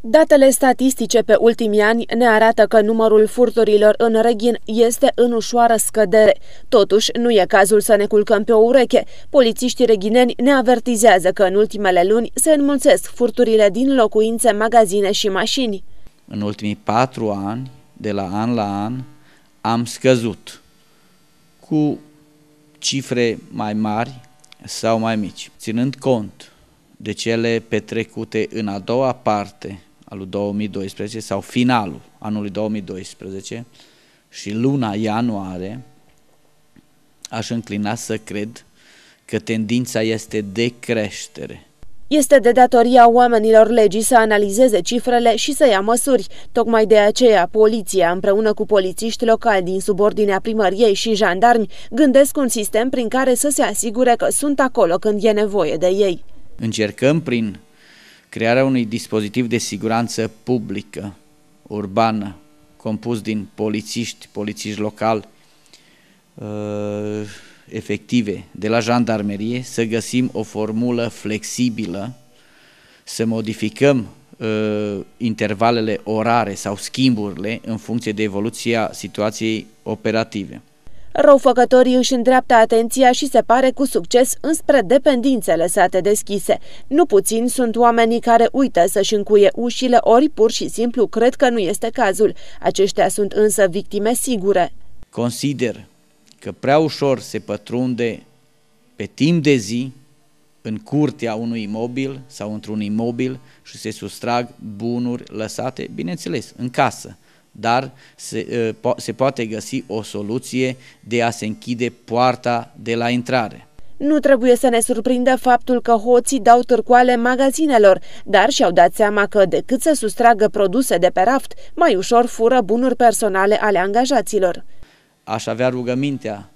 Datele statistice pe ultimii ani ne arată că numărul furturilor în Reghin este în ușoară scădere. Totuși, nu e cazul să ne culcăm pe o ureche. Polițiștii reghineni ne avertizează că în ultimele luni se înmulțesc furturile din locuințe, magazine și mașini. În ultimii patru ani, de la an la an, am scăzut cu cifre mai mari sau mai mici, ținând cont de cele petrecute în a doua parte a lui 2012 sau finalul anului 2012 și luna ianuarie, aș înclina să cred că tendința este de creștere. Este de datoria oamenilor legii să analizeze cifrele și să ia măsuri. Tocmai de aceea, poliția, împreună cu polițiști locali din subordinea primăriei și jandarmi, gândesc un sistem prin care să se asigure că sunt acolo când e nevoie de ei. Încercăm prin crearea unui dispozitiv de siguranță publică, urbană, compus din polițiști, polițiști locali, uh, efective de la jandarmerie, să găsim o formulă flexibilă, să modificăm uh, intervalele orare sau schimburile în funcție de evoluția situației operative. Răufăcătorii își îndreaptă atenția și se pare cu succes înspre dependințe lăsate deschise. Nu puțin sunt oamenii care uită să-și încuie ușile ori pur și simplu cred că nu este cazul. Aceștia sunt însă victime sigure. Consider că prea ușor se pătrunde pe timp de zi în curtea unui imobil sau într-un imobil și se sustrag bunuri lăsate, bineînțeles, în casă dar se, ă, se poate găsi o soluție de a se închide poarta de la intrare. Nu trebuie să ne surprindă faptul că hoții dau târcoale magazinelor, dar și-au dat seama că decât să sustragă produse de pe raft, mai ușor fură bunuri personale ale angajaților. Aș avea rugămintea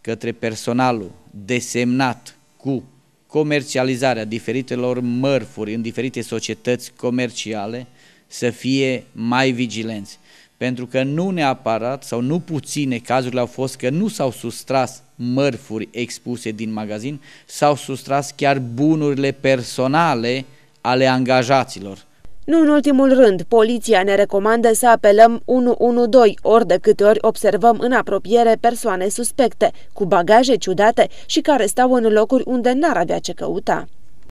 către personalul desemnat cu comercializarea diferitelor mărfuri în diferite societăți comerciale să fie mai vigilenți pentru că nu neapărat sau nu puține cazurile au fost că nu s-au sustras mărfuri expuse din magazin, s-au sustras chiar bunurile personale ale angajaților. Nu în ultimul rând, poliția ne recomandă să apelăm 112 ori de câte ori observăm în apropiere persoane suspecte, cu bagaje ciudate și care stau în locuri unde n-ar avea ce căuta.